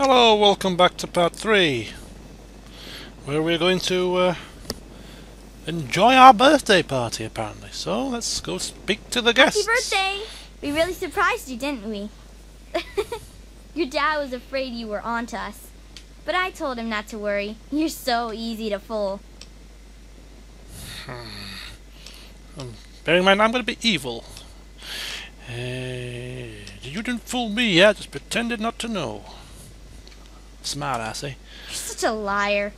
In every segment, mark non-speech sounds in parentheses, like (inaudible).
Hello, welcome back to part 3, where we're going to uh, enjoy our birthday party apparently. So let's go speak to the guests. Happy birthday! We really surprised you, didn't we? (laughs) Your dad was afraid you were onto us. But I told him not to worry. You're so easy to fool. Bearing in mind I'm going to be evil. Uh, you didn't fool me yet, just pretended not to know. Smart ass, eh? You're such a liar.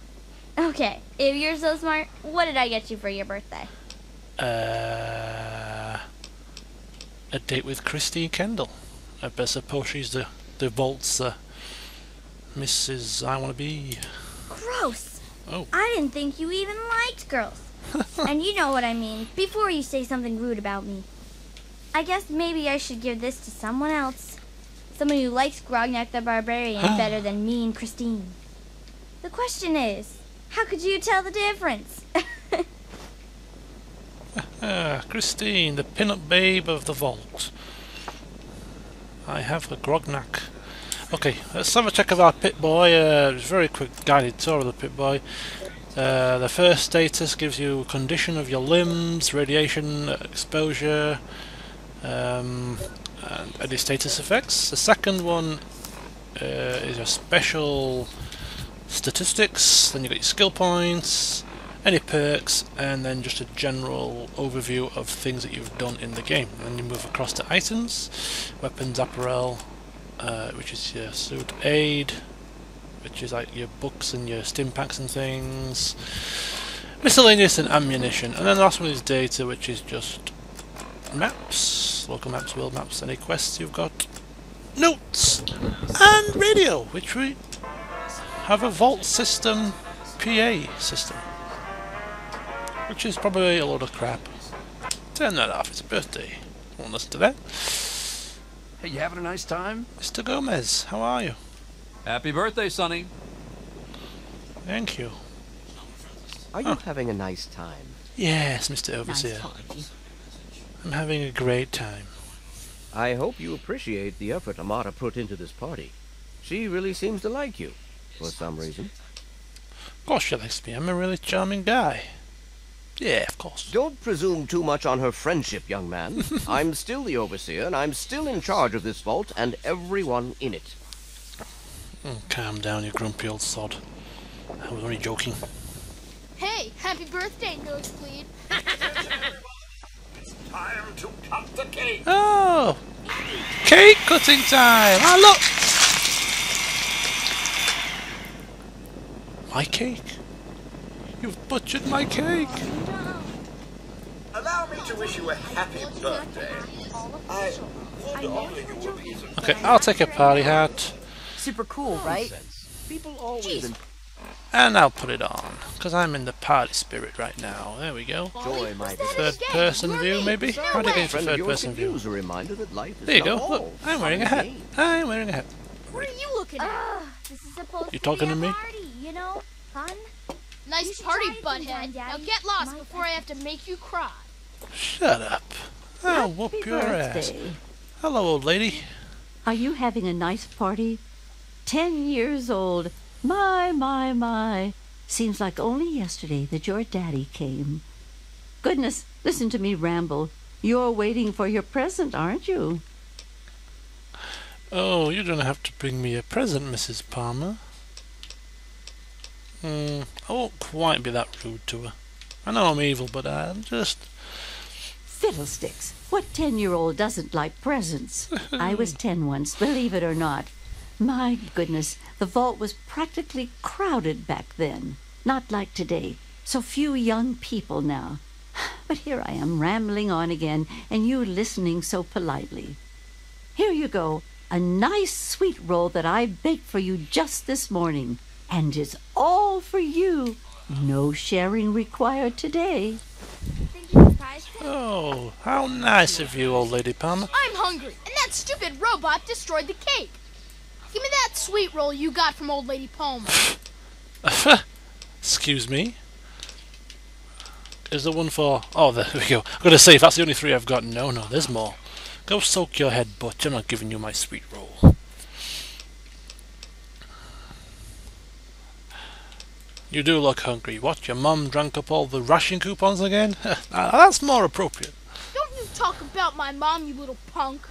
Okay, if you're so smart, what did I get you for your birthday? Uh, a date with Christine Kendall. I bet suppose she's the, the Vault's uh, Mrs. I Want to Be. Gross! Oh. I didn't think you even liked girls. (laughs) and you know what I mean, before you say something rude about me. I guess maybe I should give this to someone else. Someone who likes Grognak the Barbarian better than me and Christine. The question is, how could you tell the difference? (laughs) Ah, Christine, the pin-up babe of the vault. I have a Grognak. Okay, let's have a check of our Pip-Boy. Uh, just a very quick guided tour of the Pip-Boy. Uh, the first status gives you condition of your limbs, radiation exposure, um, and any status effects. The second one uh, is your special statistics, then you got your skill points, any perks, and then just a general overview of things that you've done in the game. And then you move across to items, weapons, apparel, uh, which is your suit, aid, which is like your books and your stim packs and things, miscellaneous and ammunition, and then the last one is data, which is just maps, local maps, world maps, any quests you've got, notes, and radio, which we have a vault system PA system, which is probably a load of crap. Turn that off, it's a birthday. Won't listen to that. Hey, you having a nice time? Mr. Gomez, how are you? Happy birthday, Sonny. Thank you. Are you having a nice time? Yes, Mr. Overseer. I'm having a great time. I hope you appreciate the effort Amata put into this party. She really seems to like you, for some reason. Of course she likes me. I'm a really charming guy. Yeah, of course. Don't presume too much on her friendship, young man. (laughs) I'm still the overseer, and I'm still in charge of this vault and everyone in it. Oh, calm down, you grumpy old sod. I was only joking. Hey, happy birthday, Nosebleed. (laughs) Time to cut the cake. Oh! Cake cutting time! Ah, look! My cake? You've butchered my cake! Allow me to wish you a happy birthday. I would offer you a piece of Okay, I'll take a party hat Super cool, right? People always and I'll put it on because I'm in the party spirit right now. There we go. enjoy my Third person view, maybe? How do I get into third person view? use a reminder that life is There you go. Look, I'm wearing a hat. I'm wearing a hat. What are you looking at? Ugh, this is supposed You to talking be to me? party, you know? Fun? Nice should party, try it sometime, butthead. Now get lost My before I have to make you cry. Shut up. I'll whoop Happy your ass. Hello, old lady. Are you having a nice party? Ten years old. My, my, my. Seems like only yesterday that your daddy came. Goodness, listen to me ramble. You're waiting for your present, aren't you? Oh, you don't have to bring me a present, Mrs. Palmer. Hmm, I won't quite be that rude to her. I know I'm evil, but I'm just... Fiddlesticks. What ten-year-old doesn't like presents? (laughs) I was ten once, believe it or not. My goodness, the vault was practically crowded back then. Not like today. So few young people now. (sighs) But here I am rambling on again, and you listening so politely. Here you go, a nice sweet roll that I baked for you just this morning. And it's all for you. No sharing required today. Think you surprised him? Oh, how nice of you, old lady Palmer. I'm hungry, and that stupid robot destroyed the cake. Give me that sweet roll you got from old lady Palmer. (laughs) Excuse me. Is there one for... Oh, there we go. I'm going to say, if that's the only three I've got, no, no, there's more. Go soak your head, Butch. I'm not giving you my sweet roll. You do look hungry. What, your mum drank up all the ration coupons again? (laughs) that's more appropriate. Don't you talk about my mom, you little punk.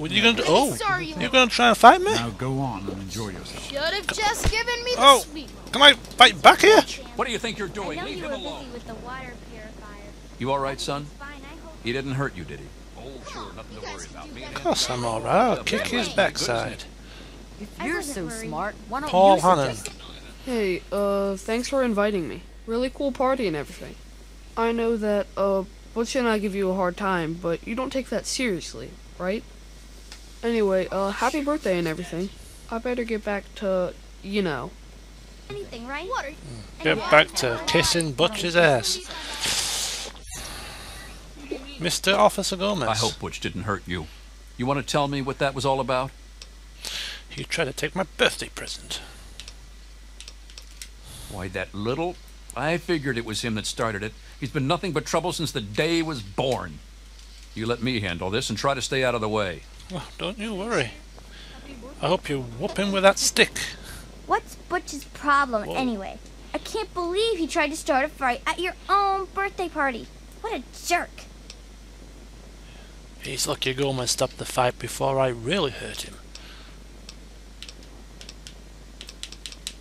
What are you gonna do? Oh, Sorry, you you're little- gonna try and fight me? Now go on and enjoy yourself. Should have just given me the Oh. sweet. Can I fight back here? What do you think you're I doing? know Leave you him were busy alone. with the water purifier. You all right, son? Fine, I hope. He didn't hurt you, did he? Oh, sure, nothing to worry about. Me and Of course I'm alright. I'll kick his backside. If you're so worried. smart, why don't Paul you Hannon. suggest Hey, uh, thanks for inviting me. Really cool party and everything. I know that, uh, Butch and I give you a hard time, but you don't take that seriously, right? Anyway, uh, happy birthday and everything. I better get back to, you know. Anything, right? What are Get back to kissing Butch's ass. Mr. Officer Gomez. I hope Butch didn't hurt you. You want to tell me what that was all about? He tried to take my birthday present. Why, that little... I figured it was him that started it. He's been nothing but trouble since the day he was born. You let me handle this and try to stay out of the way. Well, don't you worry. I hope you whoop him with that stick. What's Butch's problem Whoa. anyway? I can't believe he tried to start a fight at your own birthday party. What a jerk. He's lucky Gomez stopped the fight before I really hurt him.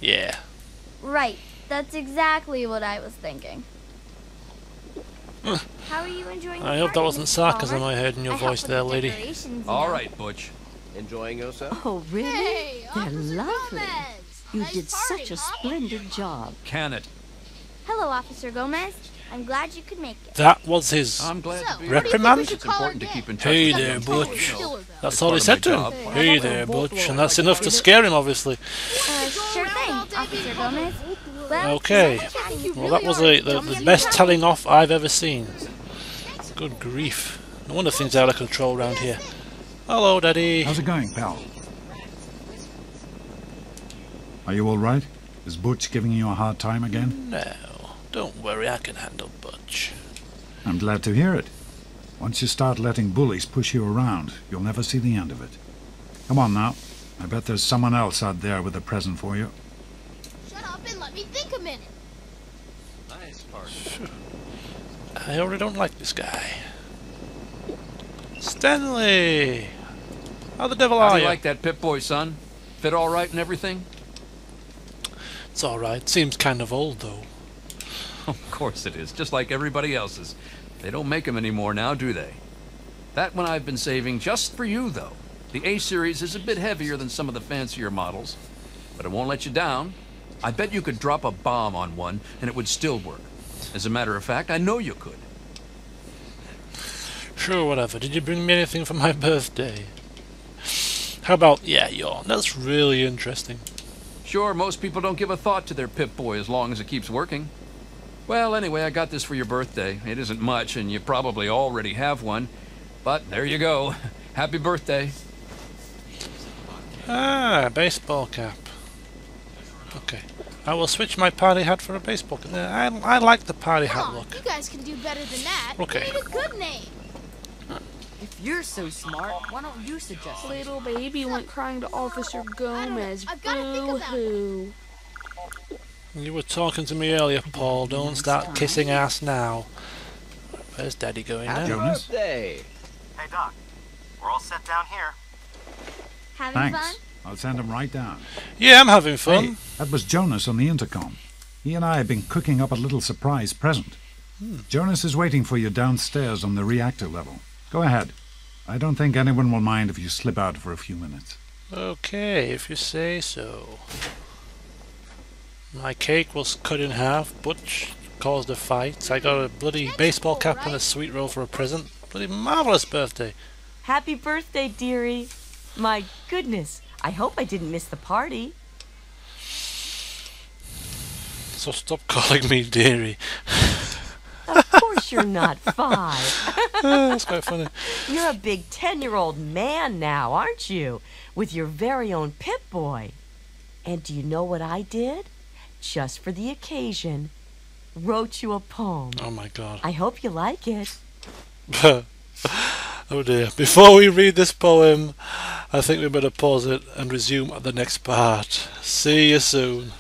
Yeah. Right. That's exactly what I was thinking. How are you enjoying I hope that wasn't sarcasm Palmer? I heard in your I voice there, the lady. decorations, you All know. right, Butch. Enjoying yourself? Oh, really? Hey, They're Officer lovely. Gomez. You Nice did party, such a huh? splendid job. Can it? Hello, Officer Gomez. I'm glad you could make it. That was his. I'm glad So, to be what do you think we Reprimand? It's important to keep in touch Hey with there, Butch. That's That's all he said to him. job. Hey there, Butch. And that's enough to scare him, obviously. Uh, sure thing, Officer Gomez. Well, Okay. so much I think you Well, that was a, the, the best telling off I've ever seen. Good grief. No wonder things are out of control around here. Hello, Daddy. How's it going, pal? Are you all right? Is Butch giving you a hard time again? No, don't worry, I can handle Butch. I'm glad to hear it. Once you start letting bullies push you around, you'll never see the end of it. Come on now. I bet there's someone else out there with a present for you. Shut up and let me think a minute. Nice party. I already don't like this guy. Stanley! How the devil How are do you? you like that Pip Boy, son? Fit all right and everything? It's alright. Seems kind of old, though. (laughs) Of course it is, just like everybody else's. They don't make 'em anymore now, do they? That one I've been saving just for you, though. The A series is a bit heavier than some of the fancier models, but it won't let you down. I bet you could drop a bomb on one and it would still work. As a matter of fact, I know you could. Sure, whatever. Did you bring me anything for my birthday? How about, yeah, yawn. That's really interesting. Sure, most people don't give a thought to their Pip Boy as long as it keeps working. Well, anyway, I got this for your birthday. It isn't much, and you probably already have one. But there you go. (laughs) Happy birthday. Ah, baseball cap. Okay. I will switch my party hat for a baseball cap. I, I like the party hat Come on, look. you guys can do better than that. Okay. You need a good name. If you're so smart, why don't you suggest something? Little baby went crying to Officer Gomez. I've gotta think about it. Boo-hoo. You were talking to me earlier, Paul. Don't start kissing ass now. Where's Daddy going Happy now? Jonas? birthday! Hey, Doc. We're all set down here. Having Thanks. fun? I'll send him right down. Yeah, I'm having fun. Hey, that was Jonas on the intercom. He and I have been cooking up a little surprise present. Hmm. Jonas is waiting for you downstairs on the reactor level. Go ahead. I don't think anyone will mind if you slip out for a few minutes. Okay, if you say so. My cake was cut in half. Butch caused a fight. I got a bloody baseball cap and a sweet roll for a present. Bloody marvelous birthday. Happy birthday, dearie. My goodness, I hope I didn't miss the party. So stop calling me dearie. Of course you're not five. (laughs) That's quite funny. You're a big 10 year old man now, aren't you? With your very own Pip Boy. And do you know what I did? Just for the occasion, wrote you a poem. Oh my god. I hope you like it. (laughs) oh dear. Before we read this poem, I think we better pause it and resume at the next part. See you soon.